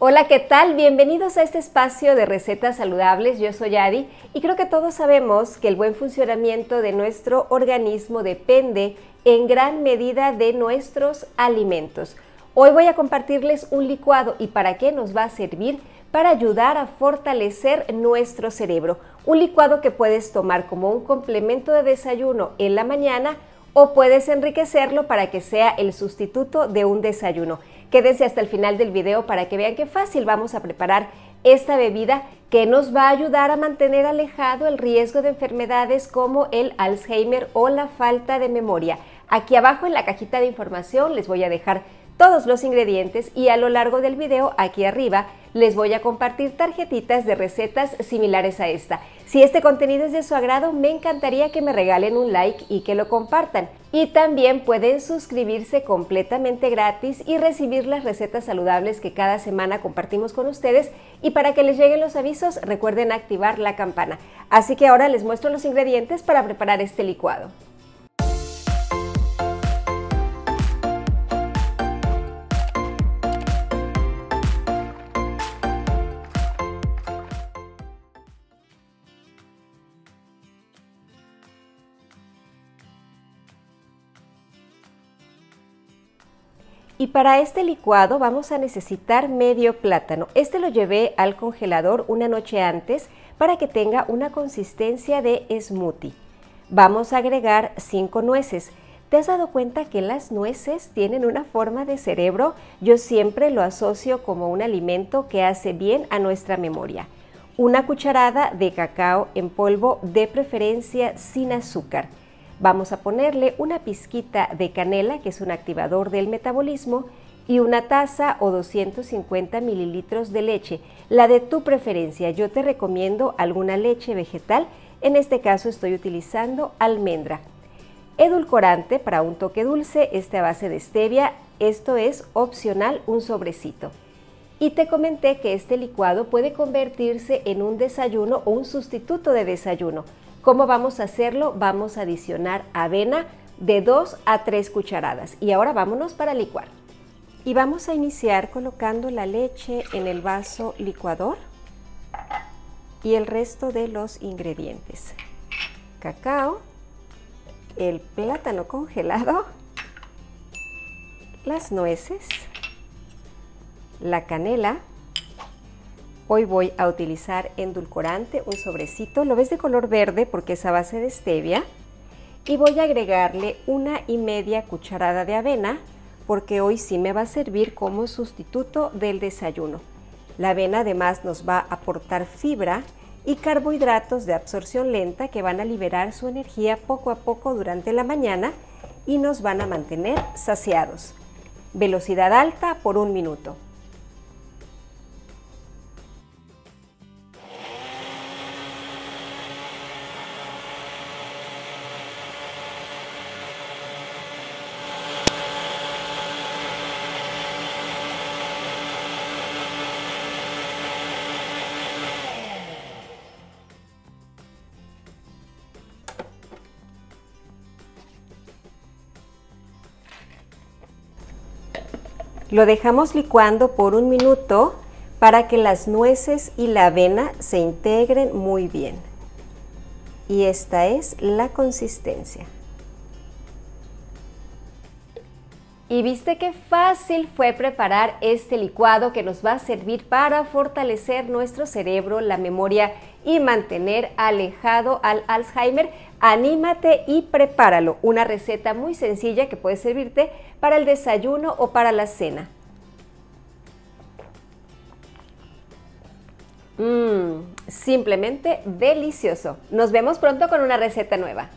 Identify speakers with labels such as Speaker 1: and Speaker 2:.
Speaker 1: Hola, ¿qué tal? Bienvenidos a este espacio de recetas saludables. Yo soy Adi y creo que todos sabemos que el buen funcionamiento de nuestro organismo depende en gran medida de nuestros alimentos. Hoy voy a compartirles un licuado y para qué nos va a servir para ayudar a fortalecer nuestro cerebro. Un licuado que puedes tomar como un complemento de desayuno en la mañana o puedes enriquecerlo para que sea el sustituto de un desayuno. Quédense hasta el final del video para que vean qué fácil vamos a preparar esta bebida que nos va a ayudar a mantener alejado el riesgo de enfermedades como el Alzheimer o la falta de memoria. Aquí abajo en la cajita de información les voy a dejar todos los ingredientes y a lo largo del video aquí arriba les voy a compartir tarjetitas de recetas similares a esta. Si este contenido es de su agrado, me encantaría que me regalen un like y que lo compartan. Y también pueden suscribirse completamente gratis y recibir las recetas saludables que cada semana compartimos con ustedes. Y para que les lleguen los avisos, recuerden activar la campana. Así que ahora les muestro los ingredientes para preparar este licuado. Y para este licuado vamos a necesitar medio plátano. Este lo llevé al congelador una noche antes para que tenga una consistencia de smoothie. Vamos a agregar 5 nueces. ¿Te has dado cuenta que las nueces tienen una forma de cerebro? Yo siempre lo asocio como un alimento que hace bien a nuestra memoria. Una cucharada de cacao en polvo, de preferencia sin azúcar Vamos a ponerle una pizquita de canela, que es un activador del metabolismo, y una taza o 250 mililitros de leche, la de tu preferencia. Yo te recomiendo alguna leche vegetal, en este caso estoy utilizando almendra. Edulcorante para un toque dulce, esta base de stevia, esto es opcional, un sobrecito. Y te comenté que este licuado puede convertirse en un desayuno o un sustituto de desayuno. ¿Cómo vamos a hacerlo? Vamos a adicionar avena de 2 a 3 cucharadas. Y ahora vámonos para licuar. Y vamos a iniciar colocando la leche en el vaso licuador y el resto de los ingredientes. Cacao, el plátano congelado, las nueces, la canela, Hoy voy a utilizar endulcorante, un sobrecito, lo ves de color verde porque es a base de stevia. Y voy a agregarle una y media cucharada de avena porque hoy sí me va a servir como sustituto del desayuno. La avena además nos va a aportar fibra y carbohidratos de absorción lenta que van a liberar su energía poco a poco durante la mañana y nos van a mantener saciados. Velocidad alta por un minuto. Lo dejamos licuando por un minuto para que las nueces y la avena se integren muy bien. Y esta es la consistencia. Y viste qué fácil fue preparar este licuado que nos va a servir para fortalecer nuestro cerebro, la memoria y mantener alejado al Alzheimer Anímate y prepáralo. Una receta muy sencilla que puede servirte para el desayuno o para la cena. Mmm, simplemente delicioso. Nos vemos pronto con una receta nueva.